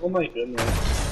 Oh my goodness.